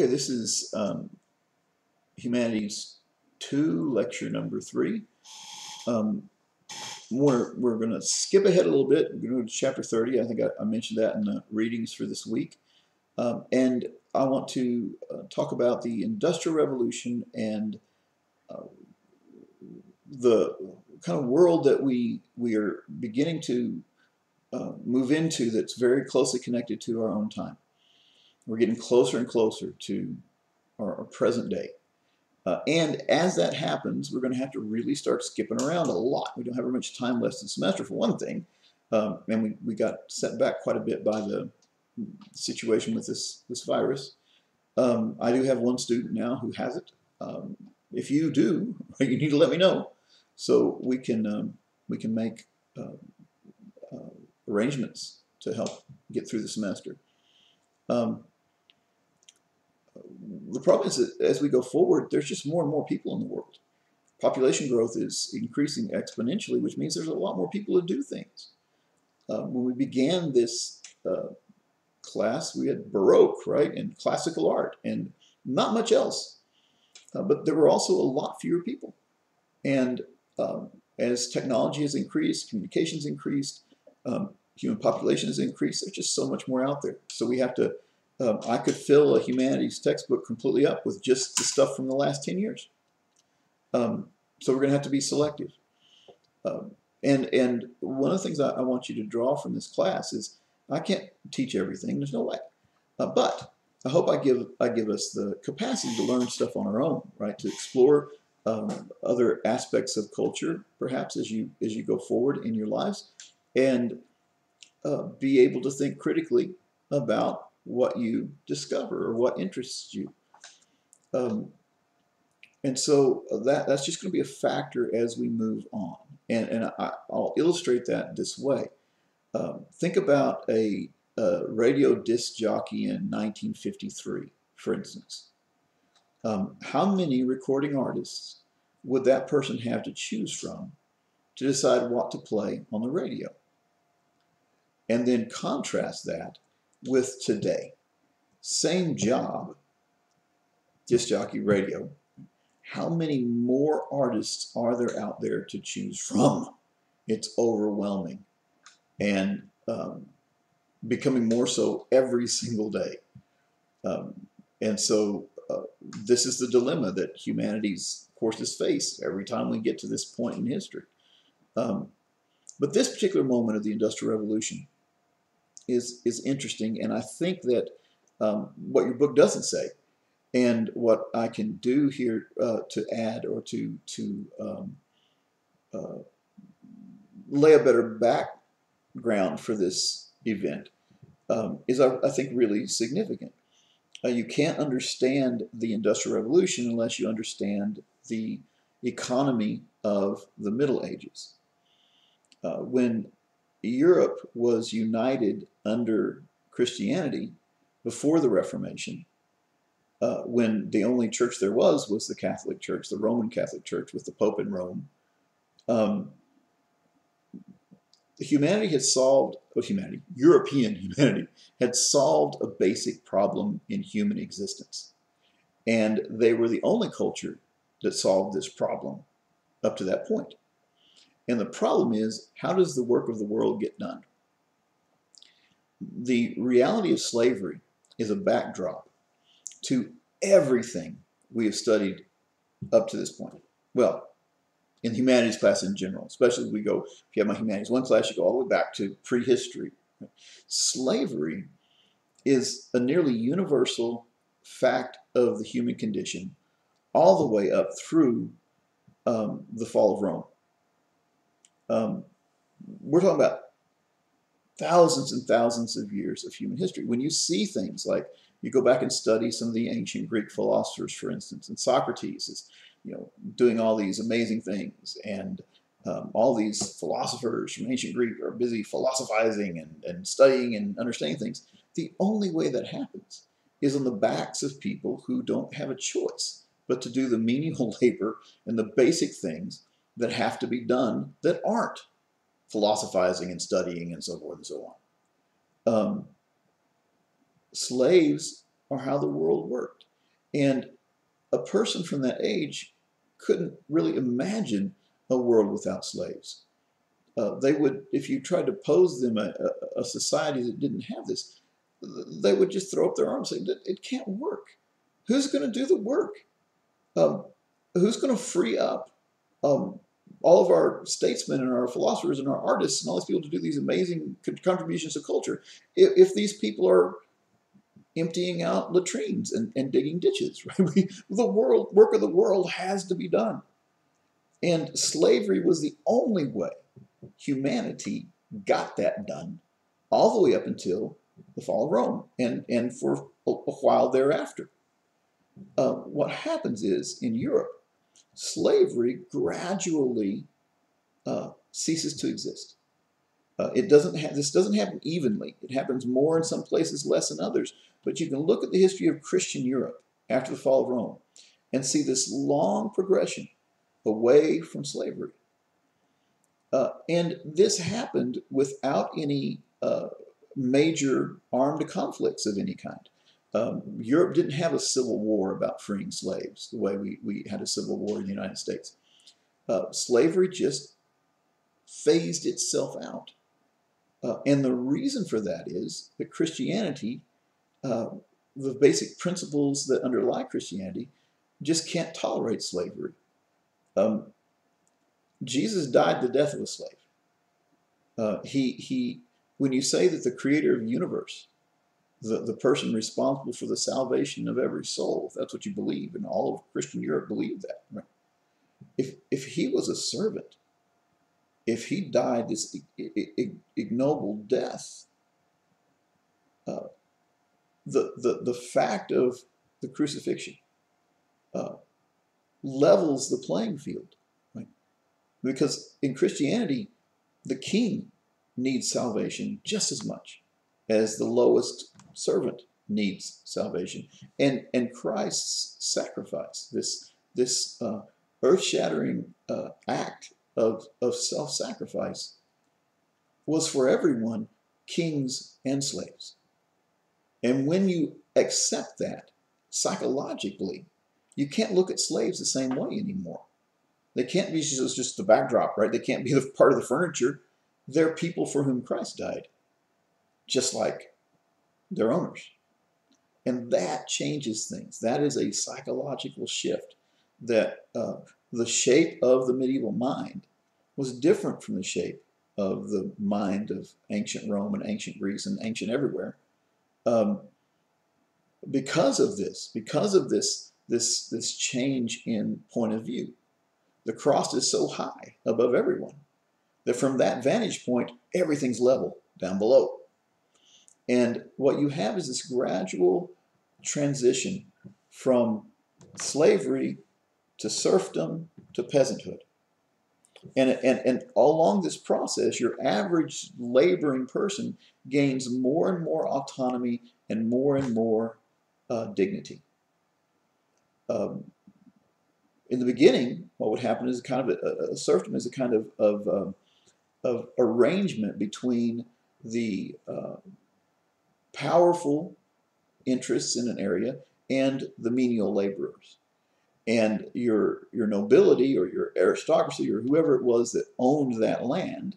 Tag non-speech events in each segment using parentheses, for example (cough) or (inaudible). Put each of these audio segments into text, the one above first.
Okay, this is um, Humanities 2, lecture number 3. Um, we're we're going to skip ahead a little bit. We're going to go to chapter 30. I think I, I mentioned that in the readings for this week. Um, and I want to uh, talk about the Industrial Revolution and uh, the kind of world that we we are beginning to uh, move into that's very closely connected to our own time. We're getting closer and closer to our, our present day. Uh, and as that happens, we're going to have to really start skipping around a lot. We don't have very much time left in the semester, for one thing. Um, and we, we got set back quite a bit by the situation with this, this virus. Um, I do have one student now who has it. Um, if you do, (laughs) you need to let me know so we can, um, we can make uh, uh, arrangements to help get through the semester. Um, the problem is that as we go forward, there's just more and more people in the world. Population growth is increasing exponentially, which means there's a lot more people to do things. Uh, when we began this uh, class, we had Baroque, right, and classical art, and not much else. Uh, but there were also a lot fewer people. And um, as technology has increased, communications increased, um, human population has increased, there's just so much more out there. So we have to um, I could fill a humanities textbook completely up with just the stuff from the last 10 years. Um, so we're going to have to be selective. Um, and, and one of the things I, I, want you to draw from this class is I can't teach everything. There's no way. Uh, but I hope I give, I give us the capacity to learn stuff on our own, right? To explore um, other aspects of culture, perhaps as you, as you go forward in your lives, and uh, be able to think critically about what you discover or what interests you. Um, and so that, that's just going to be a factor as we move on. And, and I, will illustrate that this way. Um, think about a, a, radio disc jockey in 1953, for instance. Um, how many recording artists would that person have to choose from to decide what to play on the radio? And then contrast that with today. Same job, disc jockey radio. How many more artists are there out there to choose from? It's overwhelming and um, becoming more so every single day. Um, and so uh, this is the dilemma that humanity's courses face every time we get to this point in history. Um, but this particular moment of the Industrial Revolution is is interesting, and I think that um, what your book doesn't say, and what I can do here uh, to add or to to um, uh, lay a better background for this event um, is, I, I, think, really significant. Uh, you can't understand the Industrial Revolution unless you understand the economy of the Middle Ages. Uh, when Europe was united under Christianity before the Reformation, uh, when the only church there was was the Catholic Church, the Roman Catholic Church with the Pope in Rome. Um, humanity had solved, well, humanity, European humanity, had solved a basic problem in human existence. And they were the only culture that solved this problem up to that point. And the problem is, how does the work of the world get done? The reality of slavery is a backdrop to everything we have studied up to this point. Well, in humanities class in general, especially if we go, if you have my humanities one class, you go all the way back to prehistory. Slavery is a nearly universal fact of the human condition all the way up through um, the fall of Rome. Um, we're talking about thousands and thousands of years of human history. When you see things like you go back and study some of the ancient Greek philosophers, for instance, and Socrates is, you know, doing all these amazing things, and um, all these philosophers from ancient Greek are busy philosophizing and, and studying and understanding things. The only way that happens is on the backs of people who don't have a choice but to do the menial (laughs) labor and the basic things that have to be done that aren't philosophizing and studying and so forth and so on. Um, slaves are how the world worked. And a person from that age couldn't really imagine a world without slaves. Uh, they would, if you tried to pose them a, a, a, society that didn't have this, they would just throw up their arms and say, it can't work. Who's going to do the work? Um, who's going to free up um, all of our statesmen and our philosophers and our artists and all these people to do these amazing contributions to culture if, if these people are emptying out latrines and, and digging ditches (laughs) right? We, the world work of the world has to be done. And slavery was the only way humanity got that done all the way up until the fall of rome and, and for a, a while thereafter. Uh, what happens is in europe slavery gradually uh, ceases to exist. Uh, it doesn't have this doesn't happen evenly. It happens more in some places, less in others. But you can look at the history of Christian Europe after the fall of Rome and see this long progression away from slavery. Uh, and this happened without any uh, major armed conflicts of any kind. Um, Europe didn't have a civil war about freeing slaves the way we, we had a civil war in the United States. Uh, slavery just phased itself out. Uh, and the reason for that is that Christianity, uh, the basic principles that underlie Christianity, just can't tolerate slavery. Um, Jesus died the death of a slave. Uh, he, he, when you say that the creator of the universe the, the person responsible for the salvation of every soul, if that's what you believe, and all of Christian Europe believed that. Right? If, if he was a servant, if he died this ignoble death, uh, the, the, the fact of the crucifixion uh, levels the playing field. Right? Because in Christianity, the king needs salvation just as much as the lowest servant needs salvation. And, and Christ's sacrifice, this, this uh, earth shattering uh, act of, of self sacrifice, was for everyone, kings and slaves. And when you accept that psychologically, you can't look at slaves the same way anymore. They can't be just, just the backdrop, right? They can't be the (laughs) part of the furniture. They're people for whom Christ died. Just like their owners. And that changes things. That is a psychological shift that uh, the shape of the medieval mind was different from the shape of the mind of ancient Rome and ancient Greece and ancient everywhere. Um, because of this, because of this, this, this change in point of view, the cross is so high above everyone that from that vantage point, everything's level down below. And what you have is this gradual transition from slavery to serfdom to peasanthood. And, and, and along this process, your average laboring person gains more and more autonomy and more and more uh, dignity. Um, in the beginning, what would happen is kind of a, a serfdom is a kind of of, um, of arrangement between the uh, powerful interests in an area and the menial laborers. And your, your nobility or your aristocracy or whoever it was that owned that land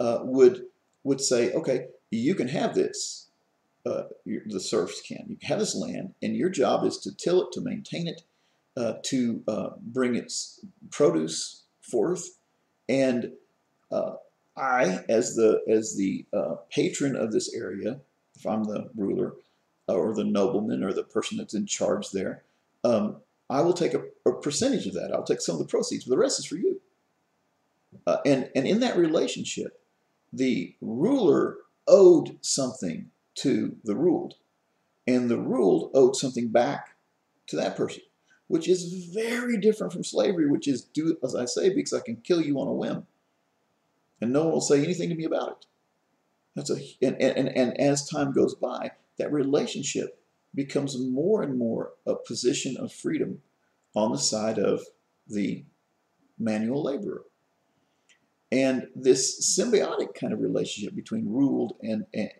uh, would, would say, okay, you can have this. Uh, the serfs can. You can have this land, and your job is to till it, to maintain it, uh, to uh, bring its produce forth. And uh, I, as the as the uh, patron of this area, if I'm the ruler uh, or the nobleman or the person that's in charge there, um, I will take a, a, percentage of that. I'll take some of the proceeds, but the rest is for you. Uh, and, and in that relationship, the ruler owed something to the ruled, and the ruled owed something back to that person, which is very different from slavery, which is do as I say because I can kill you on a whim, and no one will say anything to me about it. That's a and, and, and as time goes by, that relationship becomes more and more a position of freedom on the side of the manual laborer. And this symbiotic kind of relationship between ruled and, and,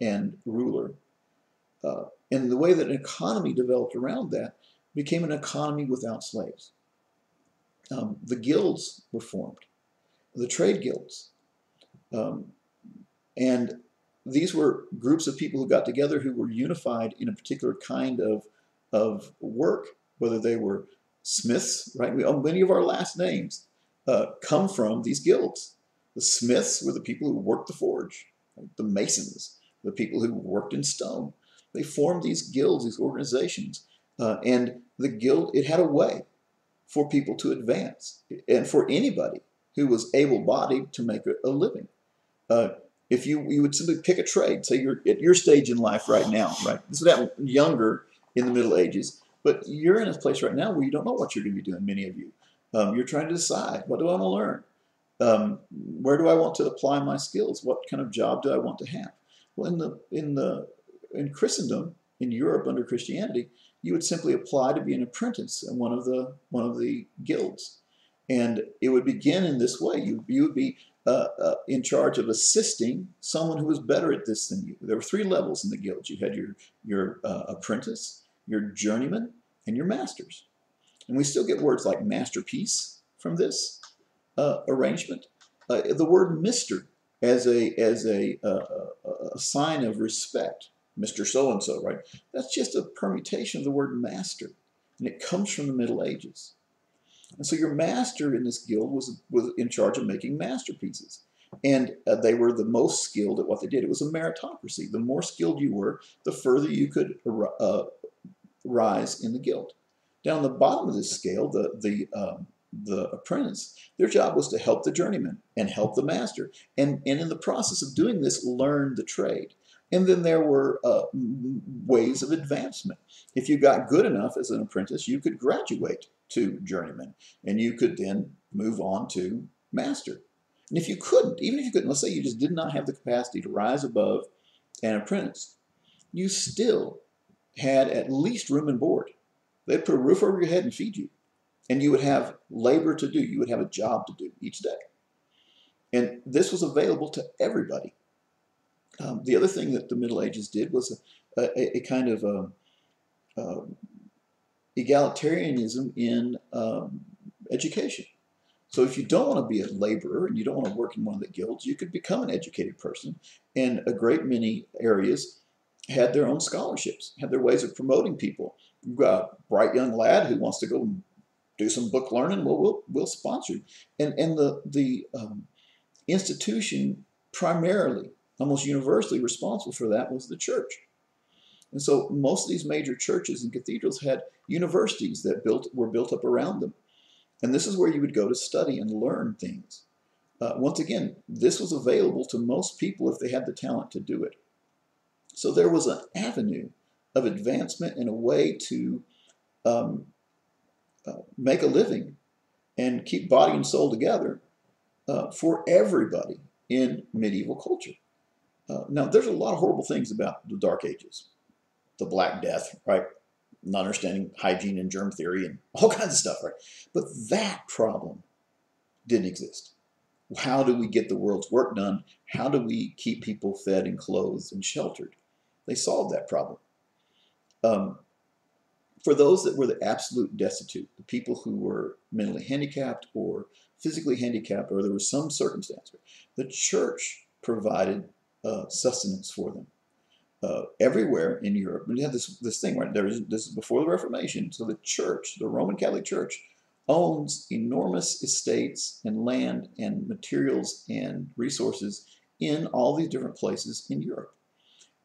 and ruler, uh, and the way that an economy developed around that, became an economy without slaves. Um, the guilds were formed, the trade guilds. Um, and these were groups of people who got together who were unified in a particular kind of, of work, whether they were smiths, right? We, oh, many of our last names uh, come from these guilds. The smiths were the people who worked the forge, right? the masons, the people who worked in stone. They formed these guilds, these organizations, uh, and the guild, it had a way for people to advance and for anybody who was able-bodied to make a, a living. Uh, if you, you would simply pick a trade, say you're at your stage in life right now, right? This is that younger in the Middle Ages, but you're in a place right now where you don't know what you're going to be doing, many of you. Um, you're trying to decide, what do I want to learn? Um, where do I want to apply my skills? What kind of job do I want to have? Well, in the in the in Christendom, in Europe under Christianity, you would simply apply to be an apprentice in one of the one of the guilds, and it would begin in this way. You you would be uh, uh, in charge of assisting someone who was better at this than you. There were three levels in the guild. You had your your uh, apprentice, your journeyman, and your masters. And we still get words like masterpiece from this uh, arrangement. Uh, the word Mister as a as a, uh, a sign of respect Mr. So-and-so, right? That's just a permutation of the word master, and it comes from the Middle Ages. And so your master in this guild was, was in charge of making masterpieces. And uh, they were the most skilled at what they did. It was a meritocracy. The more skilled you were, the further you could uh, rise in the guild. Down the bottom of this scale, the, the, um, the apprentice, their job was to help the journeyman and help the master. And, and in the process of doing this, learn the trade. And then there were uh, ways of advancement. If you got good enough as an apprentice, you could graduate to journeyman, and you could then move on to master. And if you couldn't, even if you couldn't, let's say you just did not have the capacity to rise above an apprentice, you still had at least room and board. They'd put a roof over your head and feed you. And you would have labor to do. You would have a job to do each day. And this was available to everybody. Um, the other thing that the Middle Ages did was a, a, a kind of a, a egalitarianism in um, education. So if you don't want to be a laborer and you don't want to work in one of the guilds, you could become an educated person. And a great many areas had their own scholarships, had their ways of promoting people. You've got a bright young lad who wants to go do some book learning, well, we'll, we'll sponsor you. And, and the, the um, institution primarily almost universally responsible for that was the church. And so most of these major churches and cathedrals had universities that built were built up around them. And this is where you would go to study and learn things. Uh, once again, this was available to most people if they had the talent to do it. So there was an avenue of advancement and a way to um, uh, make a living and keep body and soul together uh, for everybody in medieval culture. Uh, now, there's a lot of horrible things about the Dark Ages. The Black Death, right? Not understanding hygiene and germ theory and (laughs) all kinds of stuff, right? But that problem didn't exist. How do we get the world's work done? How do we keep people fed and clothed and sheltered? They solved that problem. Um, for those that were the absolute destitute, the people who were mentally handicapped or physically handicapped, or there was some circumstance, the church provided uh, sustenance for them. Uh, everywhere in Europe, and you have this this thing right there. Is, this is before the Reformation, so the church, the Roman Catholic Church, owns enormous estates and land and materials and resources in all these different places in Europe.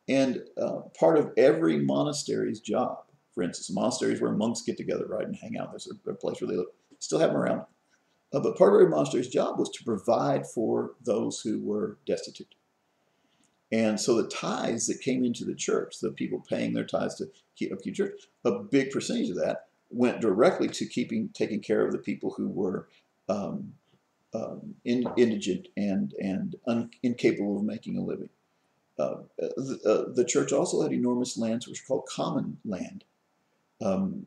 And uh, part of every monastery's job, for instance, monasteries where monks get together, right, and hang out. There's a, place where they. Still have them around. Uh, but part of every monastery's job was to provide for those who were destitute. And so the tithes that came into the church, the people paying their tithes to keep church, a big percentage of that went directly to keeping taking care of the people who were um, um, in, indigent and and un, incapable of making a living. Uh, the, uh, the, church also had enormous lands which were called common land. Um,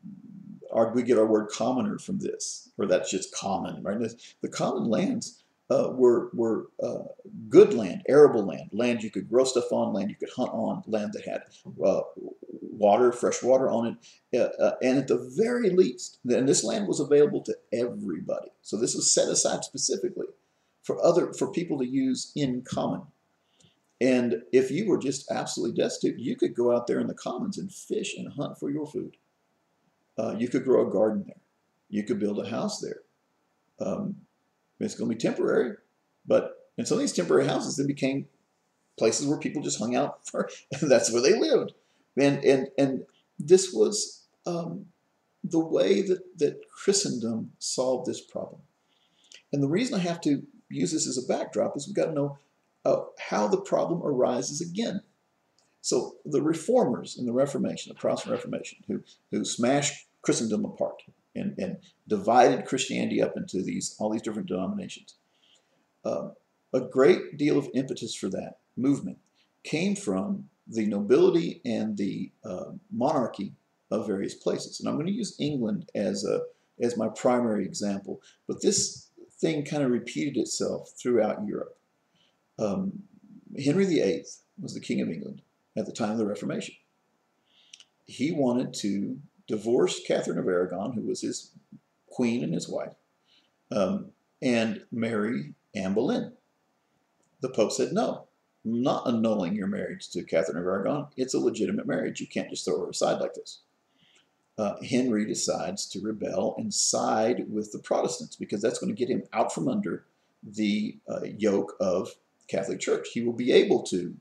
our, we get our word commoner from this, or that's just common, right? The common lands uh, were, were uh, good land, arable land, land you could grow stuff on, land you could hunt on, land that had uh, water, fresh water on it. Uh, uh, and at the very least, and this land was available to everybody. So this was set aside specifically for other for people to use in common. And if you were just absolutely destitute, you could go out there in the commons and fish and hunt for your food. Uh, you could grow a garden there. You could build a house there. Um, it's going to be temporary, but in some of these temporary houses, they became places where people just hung out for. (laughs) that's where they lived, and and and this was um, the way that that Christendom solved this problem. And the reason I have to use this as a backdrop is we've got to know uh, how the problem arises again. So the reformers in the Reformation, the Protestant Reformation, who who smashed Christendom apart and, and divided Christianity up into these all these different denominations. Uh, a great deal of impetus for that movement came from the nobility and the uh, monarchy of various places. And I'm going to use England as a as my primary example, but this thing kind of repeated itself throughout Europe. Um, Henry VIII was the King of England at the time of the Reformation. He wanted to divorce Catherine of Aragon, who was his queen and his wife, um, and marry Anne Boleyn. The Pope said, no, not annulling your marriage to Catherine of Aragon. It's a legitimate marriage. You can't just throw her aside like this. Uh, Henry decides to rebel and side with the Protestants because that's going to get him out from under the uh, yoke of the Catholic Church. He will be able to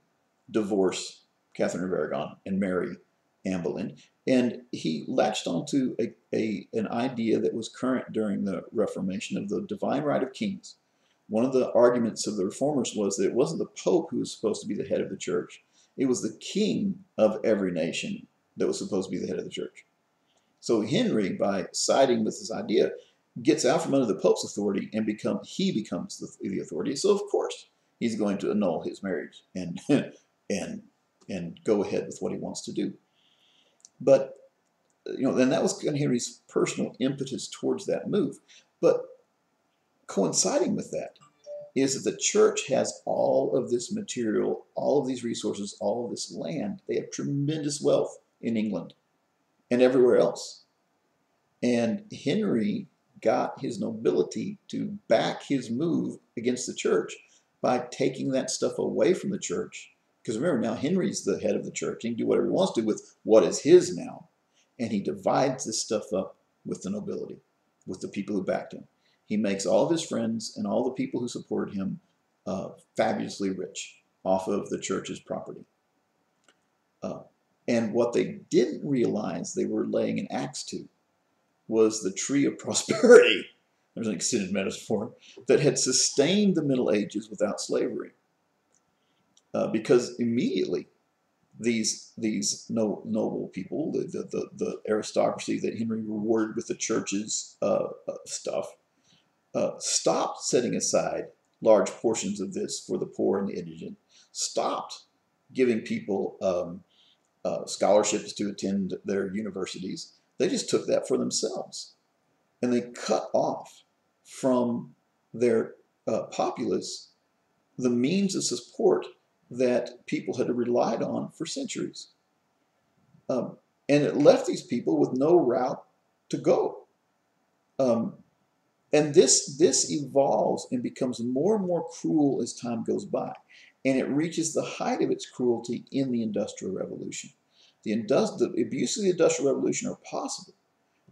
divorce Catherine of Aragon and marry Boleyn. And he latched onto a, a, an idea that was current during the Reformation of the divine right of kings. One of the arguments of the reformers was that it wasn't the Pope who was supposed to be the head of the church. It was the king of every nation that was supposed to be the head of the church. So Henry, by siding with this idea, gets out from under the Pope's authority and become he becomes the, the authority. So of course he's going to annul his marriage and (laughs) and and go ahead with what he wants to do. But uh, you know, then that was Henry's personal impetus towards that move. But coinciding with that is that the church has all of this material, all of these resources, all of this land. They have tremendous wealth in England and everywhere else. And Henry got his nobility to back his move against the church by taking that stuff away from the church. Because remember, now Henry's the head of the church. He can do whatever he wants to with what is his now. And he divides this stuff up with the nobility, with the people who backed him. He makes all of his friends and all the people who supported him uh, fabulously rich off of the church's property. Uh, and what they didn't realize they were laying an axe to was the tree of (laughs) prosperity. There's an extended metaphor that had sustained the Middle Ages without slavery. Uh, because immediately these these no, noble people, the, the, the, aristocracy that Henry rewarded with the church's uh, uh, stuff, uh, stopped setting aside large portions of this for the poor and the indigent, stopped giving people um, uh, scholarships to attend their universities. They just took that for themselves. And they cut off from their uh, populace the means of support that people had relied on for centuries. Um, and it left these people with no route to go. Um, and this, this evolves and becomes more and more cruel as time goes by. And it reaches the height of its cruelty in the Industrial Revolution. The, indust- the abuses of the Industrial Revolution are possible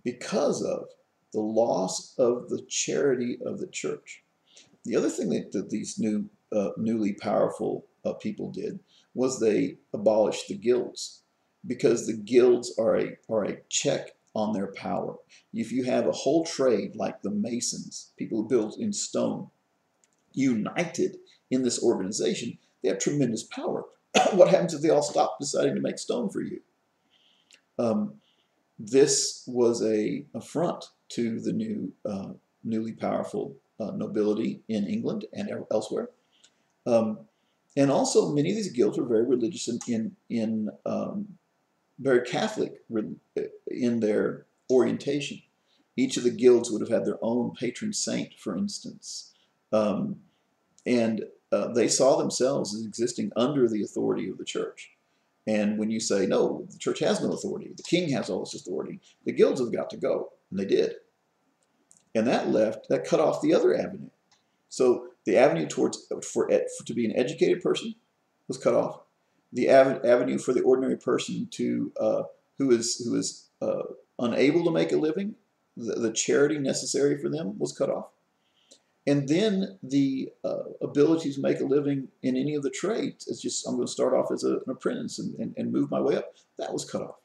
because of the loss of the charity of the church. The other thing that, that these new, uh, newly powerful uh, people did was they abolished the guilds because the guilds are a, are a check on their power. If you have a whole trade like the Masons, people who build in stone, united in this organization, they have tremendous power. (coughs) what happens if they all stop deciding to make stone for you? Um, this was a affront to the new, uh, newly powerful uh, nobility in England and elsewhere. Um, and also, many of these guilds were very religious in, in, in um, very Catholic in their orientation. Each of the guilds would have had their own patron saint, for instance. Um, and uh, they saw themselves as existing under the authority of the church. And when you say, no, the church has no authority, the king has all this authority, the guilds have got to go. And they did. And that left, that cut off the other avenue. So the avenue towards for, for to be an educated person was cut off. The av- avenue for the ordinary person to uh, who is who is uh, unable to make a living, the, the, charity necessary for them was cut off. And then the uh, ability to make a living in any of the trades, it's just, I'm going to start off as a, an apprentice and, and, and move my way up, that was cut off.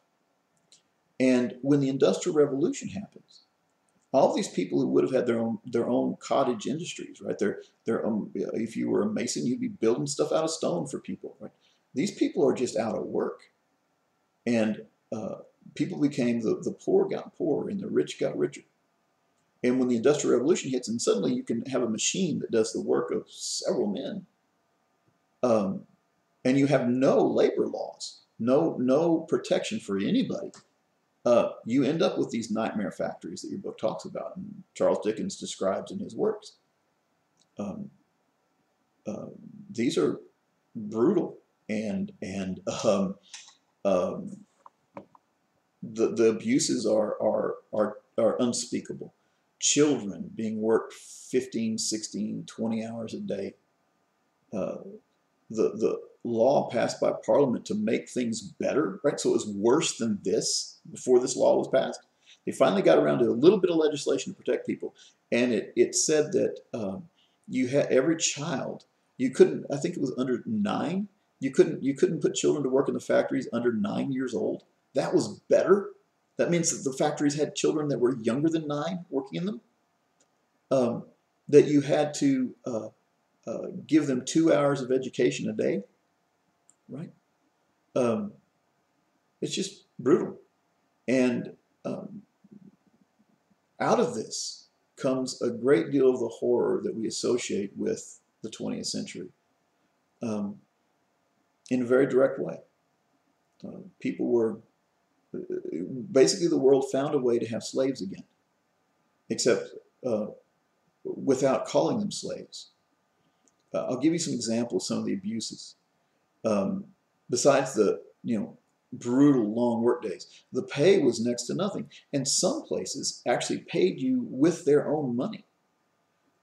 And when the Industrial Revolution happens, all these people who would have had their own their own cottage industries, right? They're, they're, um, if you were a mason, you'd be building stuff out of stone for people, right? These people are just out of work. And uh, people became, the, the poor got poorer and the rich got richer. And when the Industrial Revolution hits, and suddenly you can have a machine that does the work of several men, um, and you have no labor laws, no no protection for anybody, uh, you end up with these nightmare factories that your book talks about, and Charles Dickens describes in his works. Um, uh, these are brutal and and um, um, the the abuses are are are are unspeakable children being worked 15, 16, 20 hours a day. Uh, the, the law passed by Parliament to make things better, right? So it was worse than this before this law was passed. They finally got around to a little bit of legislation to protect people, and it, it said that um, you had every child. You couldn't. I think it was under nine. You couldn't. You couldn't put children to work in the factories under nine years old. That was better that means that the factories had children that were younger than nine working in them. Um, that you had to uh, uh, give them two hours of education a day, right? Um, it's just brutal. And um, out of this comes a great deal of the horror that we associate with the 20th century um, in a very direct way. Uh, people were basically the world found a way to have slaves again, except uh, without calling them slaves. Uh, I'll give you some examples of some of the abuses. Um, besides the you know brutal long work days, the pay was next to nothing, and some places actually paid you with their own money.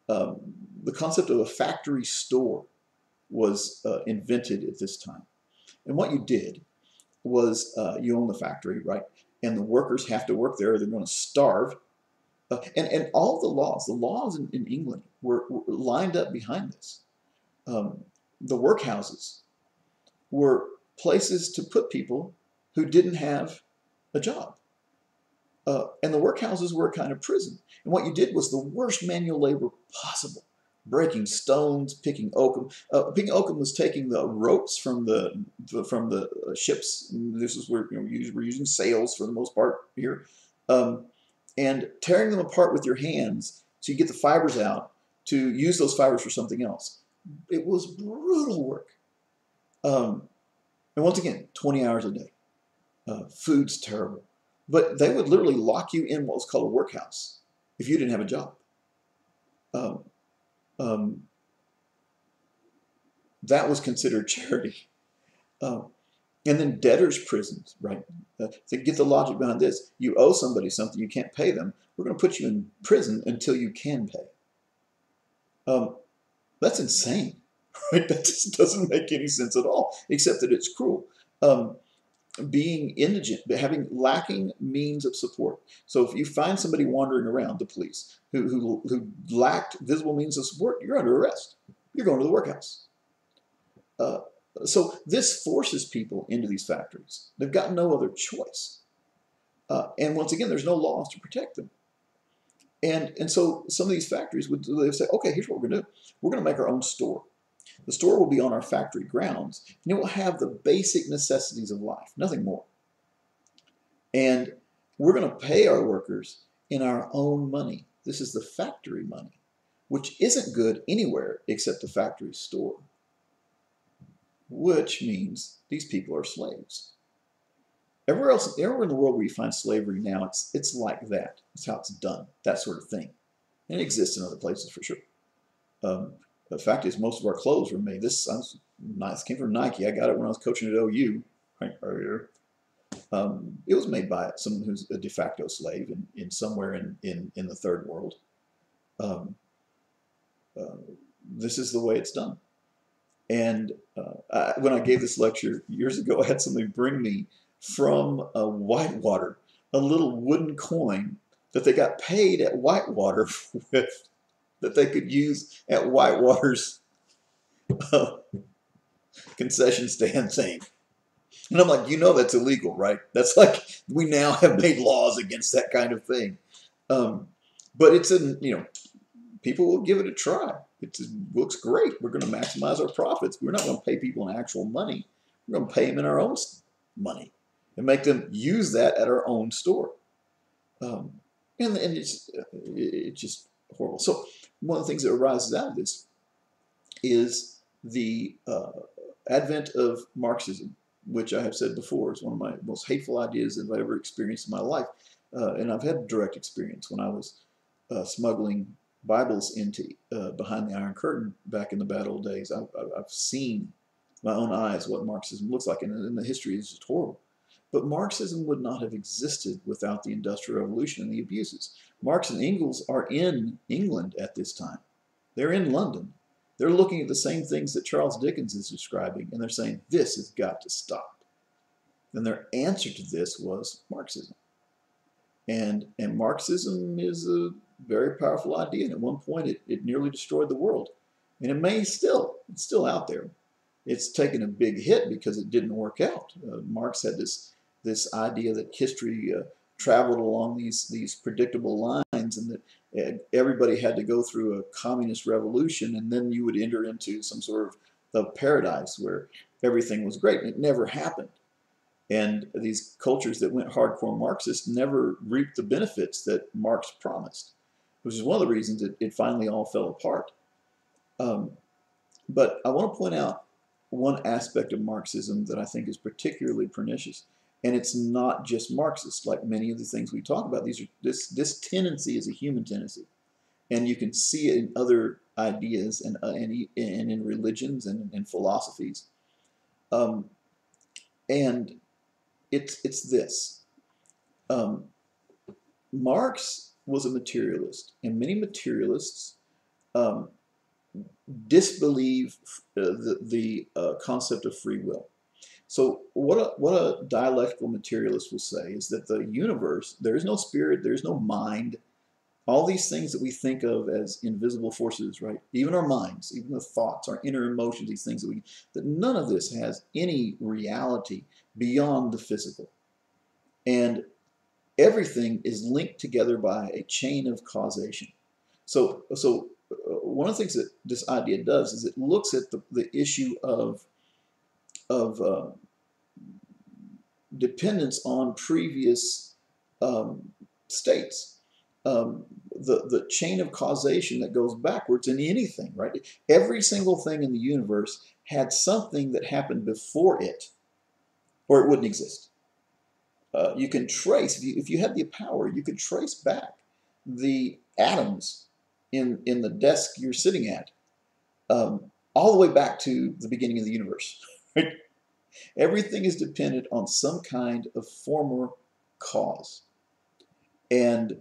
Um, the concept of a factory store was uh, invented at this time, and what you did was uh, you own the factory, right? And the workers have to work there, or they're going to starve. Uh, and, and all the laws, the laws in, in England were, were, lined up behind this. Um, the workhouses were places to put people who didn't have a job. Uh, and the workhouses were a kind of prison. And what you did was the worst manual labor possible breaking stones, picking oakum. Uh, picking oakum was taking the ropes from the, the from the uh, ships. This is where you know, we're using sails for the most part here, um, and tearing them apart with your hands so you get the fibers out to use those fibers for something else. It was brutal work. Um, and once again, 20 hours a day. Uh, food's terrible. But they would literally lock you in what was called a workhouse if you didn't have a job. Um, um, that was considered (laughs) charity. Um, and then debtors' prisons, right? Uh, to get the logic behind this, you owe somebody something, you can't pay them. We're going to put you in prison until you can pay. That's insane, (laughs) right? That just doesn't make any sense at all, except that it's cruel. Um, being indigent, but having lacking means of support. So if you find somebody wandering around, the police, who, who, who lacked visible means of support, you're under arrest. You're going to the workhouse. Uh, so this forces people into these factories. They've got no other choice. Uh, and once again, there's no laws to protect them. And, and so some of these factories would they say, okay, here's what we're going to do. We're going to make our own store. The store will be on our factory grounds, and it will have the basic necessities of life, nothing more. And we're going to pay our workers in our own money. This is the factory money, which isn't good anywhere except the factory store, which means these people are slaves. Everywhere else, everywhere in the world where you find slavery now, it's, it's like that. That's how it's done, that sort of thing. And it exists in other places for sure. Um, the fact is, most of our clothes were made. This nice came from Nike. I got it when I was coaching at OU. right earlier. Um, it was made by someone who's a de facto slave in, in somewhere in, in, in the third world. Um, uh, this is the way it's done. And uh, I, when I gave this lecture years ago, (laughs) I had somebody bring me from uh, Whitewater a little wooden coin that they got paid at Whitewater (laughs) with, that they could use at Whitewater's uh, concession stand thing. And I'm like, you know that's illegal, right? That's like we now have made laws against that kind of thing. Um, but it's a you know, people will give it a try. It looks great. We're going to maximize our profits. We're not going to pay people in actual money. We're going to pay them in our own money and make them use that at our own store. Um, and, and it's, it's just horrible. So one of the things that arises out of this is the uh, advent of Marxism, which I have said before is one of my most hateful ideas that I've ever experienced in my life. Uh, and I've had direct experience when I was uh, smuggling Bibles into uh, behind the Iron Curtain back in the bad old days. I've, I've seen my own eyes what Marxism looks like, and, and the history is just horrible. But Marxism would not have existed without the Industrial Revolution and the abuses. Marx and Engels are in England at this time. They're in London. They're looking at the same things that Charles Dickens is describing, and they're saying, this has got to stop. And their answer to this was Marxism. And, and Marxism is a very powerful idea, and at one point it, it nearly destroyed the world. And it may still, it's still out there. It's taken a big hit because it didn't work out. Uh, Marx had this this idea that history uh, traveled along these these predictable lines, and that everybody had to go through a communist revolution, and then you would enter into some sort of, of paradise where everything was great. It never happened. And these cultures that went hardcore Marxist never reaped the benefits that Marx promised, which is one of the reasons it, it finally all fell apart. Um, but I want to point out one aspect of Marxism that I think is particularly pernicious. And it's not just Marxist, like many of the things we talk about. These are this this tendency is a human tendency, and you can see it in other ideas and uh, and, and in religions and in philosophies. Um, and it's it's this. Um, Marx was a materialist, and many materialists um, disbelieve uh, the, the uh, concept of free will. So what a, what a dialectical materialist will say is that the universe, there is no spirit, there is no mind, all these things that we think of as invisible forces, right? Even our minds, even the thoughts, our inner emotions, these things that we, that none of this has any reality beyond the physical. And everything is linked together by a chain of causation. So, so uh, one of the things that this idea does is it looks at the, the issue of of uh, dependence on previous um, states. Um, the, the chain of causation that goes backwards in anything, right? Every single thing in the universe had something that happened before it, or it wouldn't exist. Uh, you can trace, if you, if you had the power, you could trace back the atoms in, in the desk you're sitting at um, all the way back to the beginning of the universe. (laughs) Right? Everything is dependent on some kind of former cause. And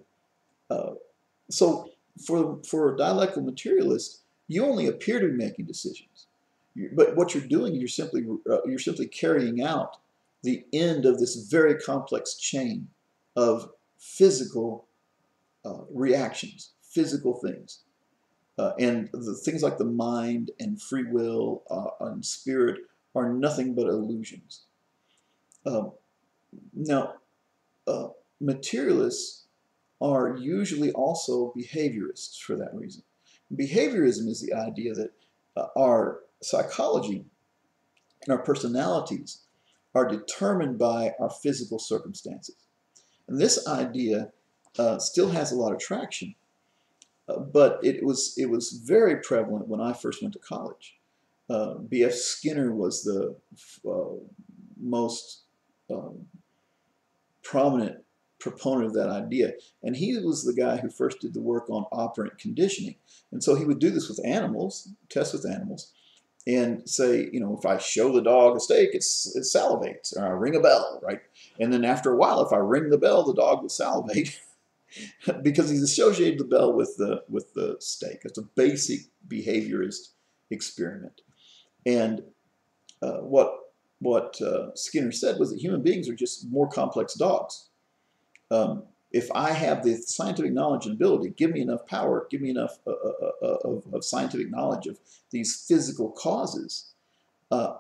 uh, so for, for a dialectical materialist, you only appear to be making decisions. But what you're doing, you're simply, uh, you're simply carrying out the end of this very complex chain of physical uh, reactions, physical things. Uh, and the things like the mind and free will uh, and spirit are nothing but illusions. Um, now, uh, materialists are usually also behaviorists for that reason. Behaviorism is the idea that uh, our psychology and our personalities are determined by our physical circumstances. And this idea uh, still has a lot of traction, uh, but it was, it was very prevalent when I first went to college uh, B.F. Skinner was the uh, most um, prominent proponent of that idea. And he was the guy who first did the work on operant conditioning. And so he would do this with animals, test with animals, and say, you know, if I show the dog a steak, it's, it salivates, or I ring a bell, right? And then after a while, if I ring the bell, the dog will salivate (laughs) because he's associated the bell with the with the steak. It's a basic behaviorist experiment. And uh, what what uh, Skinner said was that human beings are just more complex dogs. Um, if I have the scientific knowledge and ability, give me enough power, give me enough uh, uh, uh, uh of, of, scientific knowledge of these physical causes,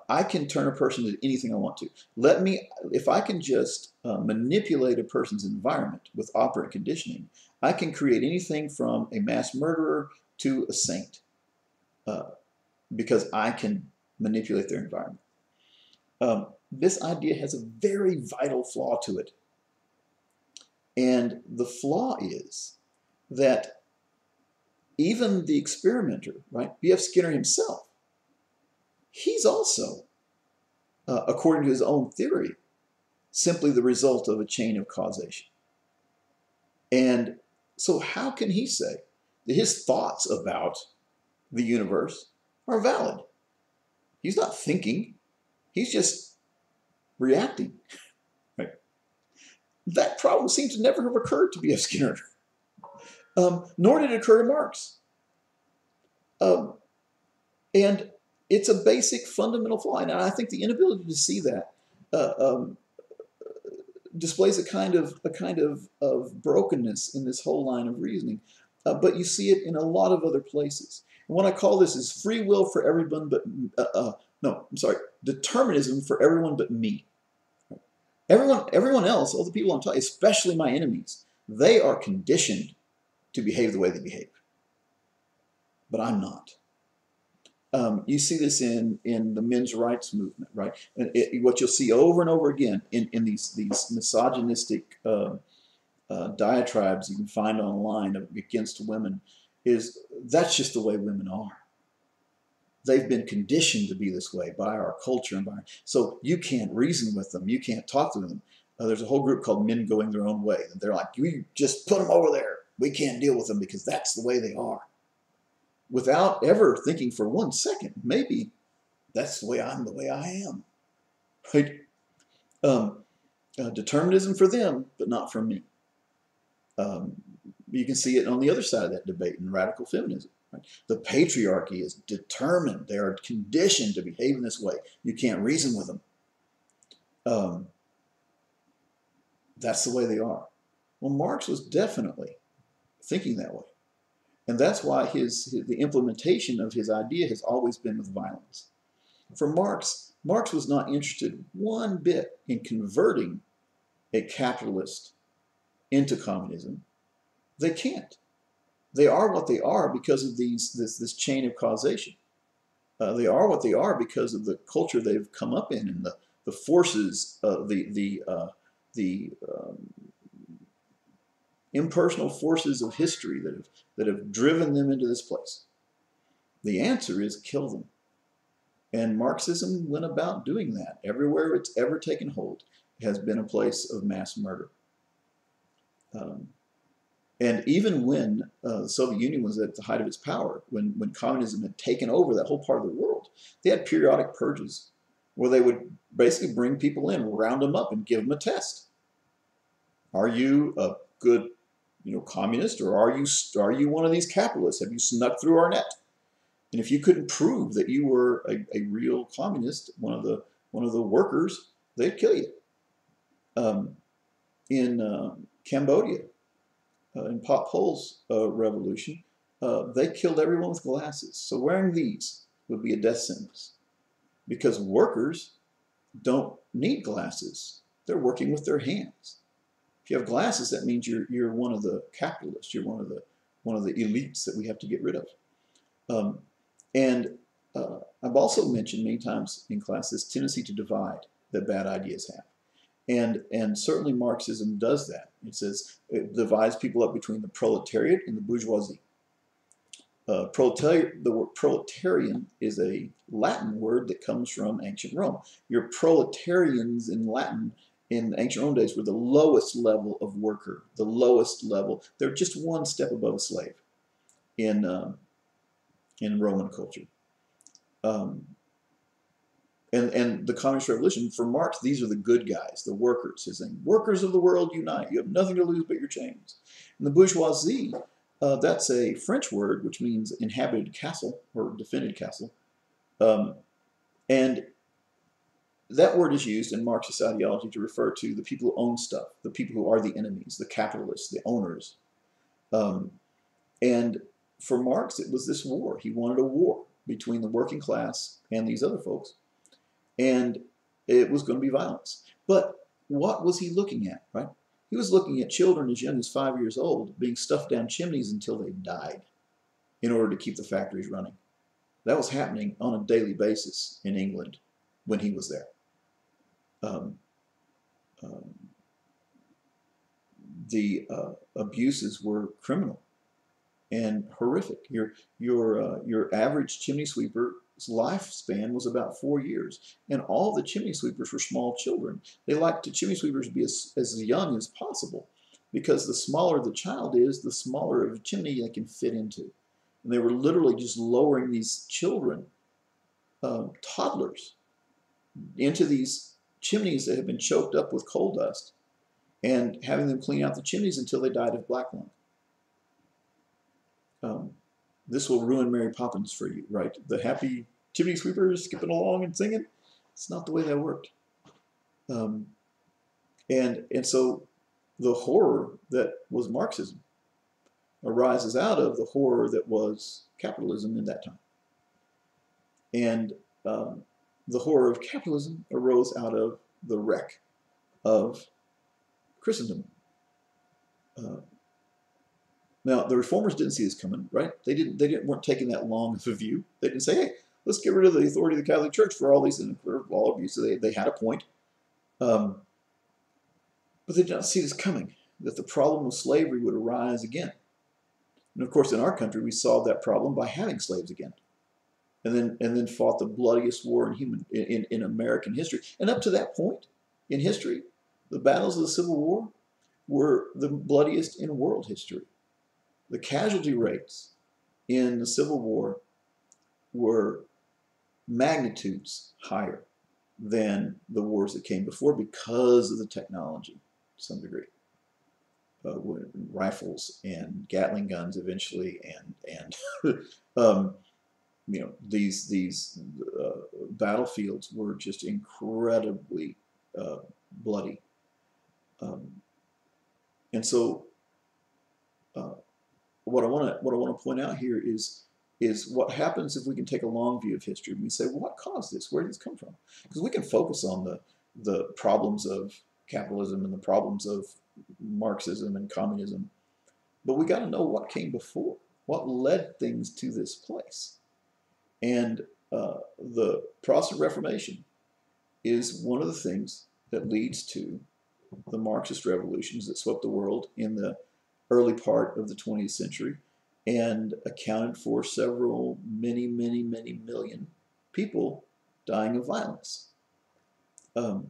I can turn a person into anything I want to. Let me, if I can just manipulate a person's environment with operant conditioning, I can create anything from a mass murderer to a saint because I can manipulate their environment. Um, this idea has a very vital flaw to it. And the flaw is that even the experimenter, right, B.F. Skinner himself, he's also, uh, according to his own theory, simply the result of a chain of causation. And so, how can he say that his thoughts about the universe are valid? He's not thinking, he's just reacting. (laughs) That problem seems to never have occurred to B.F. Skinner, um, nor did it occur to Marx. Um, and it's a basic fundamental flaw. And I think the inability to see that uh, um, displays a kind of a kind of, of brokenness in this whole line of reasoning. Uh, but you see it in a lot of other places. What I call this is free will for everyone but uh, uh no, I'm sorry, determinism for everyone but me. Everyone, everyone else, all the people I'm talking, especially my enemies, they are conditioned to behave the way they behave. But I'm not. Um, you see this in, in the men's rights movement, right? And it, what you'll see over and over again in, in these, these misogynistic uh, uh, diatribes you can find online against women is that's just the way women are. They've been conditioned to be this way by our culture and by so you can't reason with them you can't talk to them. Uh, there's a whole group called men going their own way and they're like you just put them over there. We can't deal with them because that's the way they are. Without ever thinking for one second maybe that's the way i'm the way i am right? Um, uh, determinism for them but not for me. Um, you can see it on the other side of that debate in radical feminism the patriarchy is determined. They are conditioned to behave in this way. You can't reason with them. Um, that's the way they are. Well, Marx was definitely thinking that way. And that's why his, his, the implementation of his idea has always been with violence. For Marx, Marx was not interested one bit in converting a capitalist into communism. They can't. They are what they are because of these this this chain of causation. Uh, they are what they are because of the culture they've come up in and the the forces, uh, the the uh, the um, impersonal forces of history that have that have driven them into this place. The answer is kill them. And Marxism went about doing that. Everywhere it's ever taken hold has been a place of mass murder. Um, and even when uh, the Soviet Union was at the height of its power, when, when communism had taken over that whole part of the world, they had periodic purges where they would basically bring people in, round them up, and give them a test. Are you a good, you know, communist, or are you are you one of these capitalists? Have you snuck through our net? And if you couldn't prove that you were a, a real communist, one of the one of the workers, they'd kill you. Um, in uh, Cambodia, in Pol Pot's uh, revolution, uh, they killed everyone with glasses. So wearing these would be a death sentence because workers don't need glasses. They're working with their hands. If you have glasses, that means you're, you're one of the capitalists. You're one of the, one of the elites that we have to get rid of. Um, and uh, I've also mentioned many times in class this tendency to divide that bad ideas have. And, and certainly Marxism does that. It says it divides people up between the proletariat and the bourgeoisie. Uh, proletariat, the word proletarian is a Latin word that comes from ancient Rome. Your proletarians in Latin in ancient Rome days were the lowest level of worker, the lowest level. They're just one step above a slave in, uh, in Roman culture. Um, And, and the communist revolution, for Marx, these are the good guys, the workers. His saying, workers of the world unite. You have nothing to lose but your chains. And the bourgeoisie, uh, that's a French word which means inhabited castle or defended castle. Um, and that word is used in Marxist ideology to refer to the people who own stuff, the people who are the enemies, the capitalists, the owners. Um, and for Marx, it was this war. He wanted a war between the working class and these other folks. And it was going to be violence. But what was he looking at, right? He was looking at children as young as five years old being stuffed down chimneys until they died in order to keep the factories running. That was happening on a daily basis in England when he was there um, um, the uh, abuses were criminal and horrific. Your your uh, your average chimney sweeper's lifespan was about four years, and all the chimney sweepers were small children. They liked the chimney sweepers to be as, as young as possible, because the smaller the child is, the smaller of a chimney they can fit into. And they were literally just lowering these children, uh, toddlers, into these chimneys that had been choked up with coal dust and having them clean out the chimneys until they died of black lung. Um, this will ruin Mary Poppins for you, right? The happy chimney sweepers skipping along and singing. It's not the way that worked. Um, and, and so the horror that was Marxism arises out of the horror that was capitalism in that time. And um, the horror of capitalism arose out of the wreck of Christendom. Uh, now, the reformers didn't see this coming, right? They didn't. They didn't weren't taking that long of a view. They didn't say, "Hey, let's get rid of the authority of the Catholic Church for all these law abuses." They they had a point, um, but they did not see this coming. That the problem of slavery would arise again. And of course, in our country, we solved that problem by having slaves again and then and then fought the bloodiest war in human in, in American history. And up to that point in history, the battles of the Civil War were the bloodiest in world history. The casualty rates in the Civil War were magnitudes higher than the wars that came before because of the technology to some degree. Uh, rifles and Gatling guns eventually, and and (laughs) um, you know these these uh, battlefields were just incredibly uh, bloody, um, and so uh, what I want to what I want to point out here is is what happens if we can take a long view of history and we say, well, what caused this? Where did this come from? Because we can focus on the the problems of capitalism and the problems of Marxism and communism, but we got to know what came before, what led things to this place. And uh, the Protestant Reformation is one of the things that leads to the Marxist revolutions that swept the world in the early part of the 20th century and accounted for several, many, many, many million people dying of violence. Um,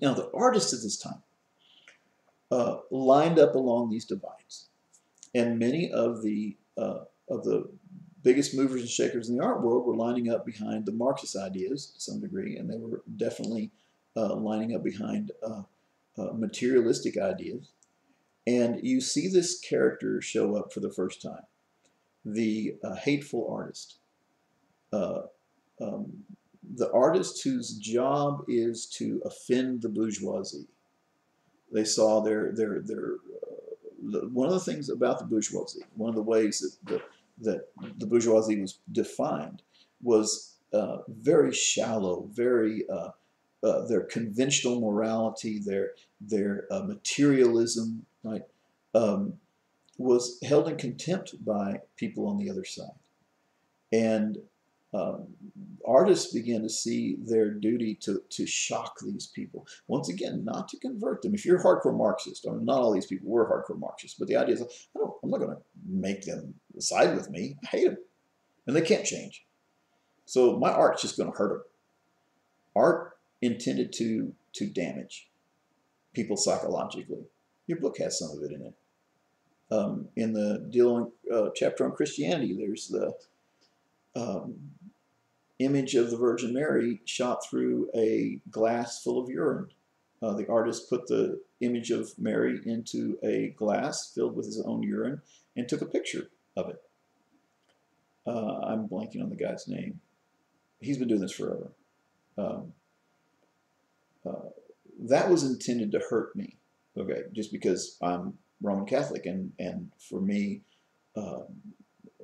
now, the artists at this time uh, lined up along these divides, and many of the uh, of the biggest movers and shakers in the art world were lining up behind the Marxist ideas to some degree, and they were definitely uh, lining up behind uh, uh, materialistic ideas. And you see this character show up for the first time the uh, hateful artist. Uh, um, the artist whose job is to offend the bourgeoisie. They saw their, their, their uh, one of the things about the bourgeoisie, one of the ways that the that the bourgeoisie was defined was uh, very shallow, very uh, uh, their conventional morality, their their uh, materialism, right, um, was held in contempt by people on the other side, and um, artists began to see their duty to, to shock these people. Once again, not to convert them. If you're a hardcore Marxist, mean, not all these people were hardcore Marxists, but the idea is, I don't, I'm not going to make them side with me. I hate them. And they can't change. So my art's just going to hurt them. Art intended to, to damage people psychologically. Your book has some of it in it. Um, in the deal on, uh, chapter on Christianity, there's the um, image of the Virgin Mary shot through a glass full of urine. Uh, the artist put the image of Mary into a glass filled with his own urine and took a picture of it. Uh, I'm blanking on the guy's name. He's been doing this forever. Um, uh, that was intended to hurt me, okay, just because I'm Roman Catholic, and and for me, um,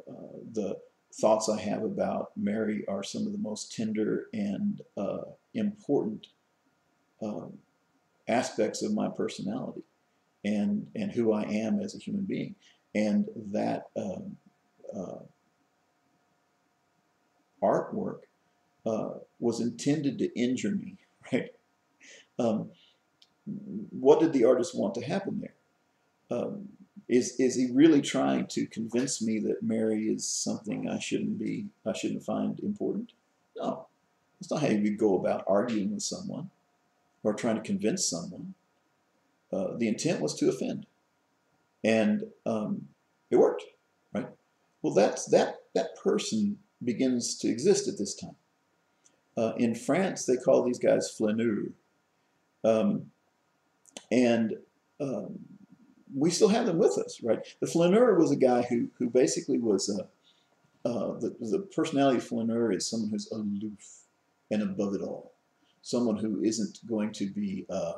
uh, the thoughts I have about Mary are some of the most tender and uh, important um, aspects of my personality and and who I am as a human being, and that um, uh, artwork uh, was intended to injure me, (laughs) right? What did the artist want to happen there? Um, is is he really trying to convince me that Mary is something I shouldn't be I shouldn't find important? No, it's not how you go about arguing with someone or trying to convince someone. Uh, the intent was to offend, and um, it worked, right? Well, that's that that person begins to exist at this time. Uh, in France, they call these guys flaneurs, um, and um, we still have them with us, right? The flaneur was a guy who who basically was a uh, the, the personality of flaneur is someone who's aloof and above it all, someone who isn't going to be uh,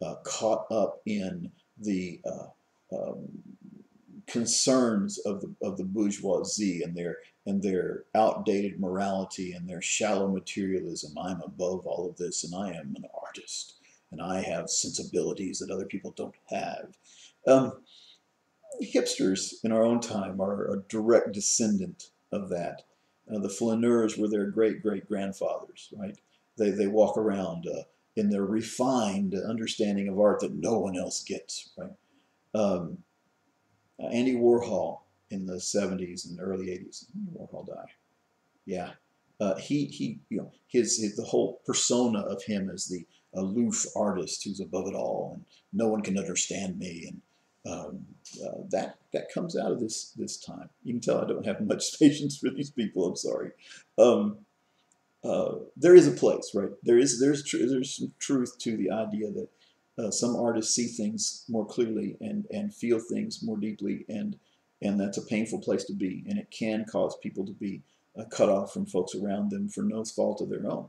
uh, caught up in the uh, um, concerns of the of the bourgeoisie and their and their outdated morality and their shallow materialism. I'm above all of this, and I am an artist, and I have sensibilities that other people don't have. Um, hipsters in our own time are a direct descendant of that. Uh, the flaneurs were their great great grandfathers, right? They, they walk around uh, in their refined understanding of art that no one else gets, right? Um, Andy Warhol in the 70s and early 80s. Warhol died. Yeah. Uh, he, he, you know, his, his, the whole persona of him as the aloof artist who's above it all and no one can understand me and um, uh, that that comes out of this this time. You can tell I don't have much (laughs) patience for these people. I'm sorry. Um, uh, there is a place, right? There is there's tr- there's some truth to the idea that uh, some artists see things more clearly and and feel things more deeply, and and that's a painful place to be, and it can cause people to be uh, cut off from folks around them for no fault of their own.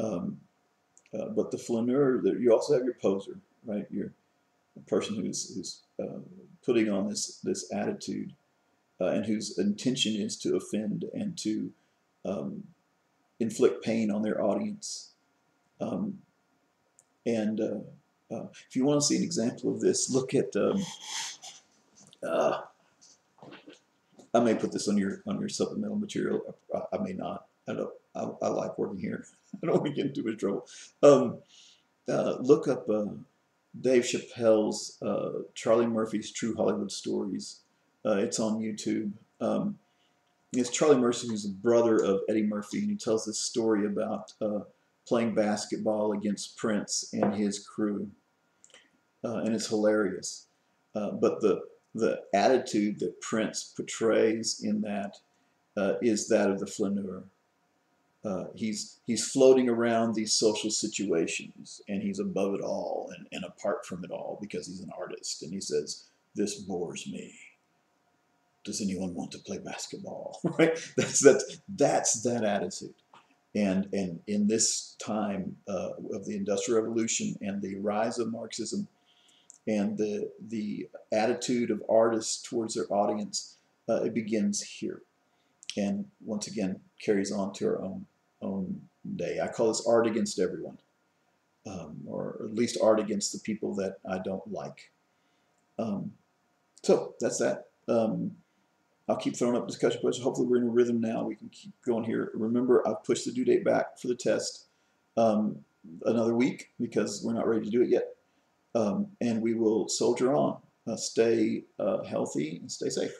Um, uh, but the flaneur, you also have your poser, right? Your person who's who's uh, putting on this this attitude, uh, and whose intention is to offend and to um, inflict pain on their audience. Um, and uh, uh if you want to see an example of this, look at. Um, I may put this on your on your supplemental material. I, I may not. I don't. I, I, like working here. (laughs) I don't want to get into much trouble. Um, uh, look up Dave Chappelle's uh, Charlie Murphy's True Hollywood Stories. Uh, it's on YouTube. Um, it's Charlie Murphy, who's the brother of Eddie Murphy, and he tells this story about uh, playing basketball against Prince and his crew, uh, and it's hilarious. Uh, but the the attitude that Prince portrays in that uh, is that of the flaneur. Uh, he's he's floating around these social situations and he's above it all and, and apart from it all because he's an artist. And he says this bores me. Does anyone want to play basketball? (laughs) Right? That's that's that's that attitude. And and in this time uh, of the industrial revolution and the rise of marxism and the the attitude of artists towards their audience uh, it begins here and once again carries on to our own own day. I call this art against everyone, um, or at least art against the people that I don't like. Um, so that's that. Um, I'll keep throwing up discussion questions. Hopefully we're in a rhythm now. We can keep going here. Remember, I've pushed the due date back for the test um, another week because we're not ready to do it yet. Um, and we will soldier on. Uh, stay uh, healthy and stay safe.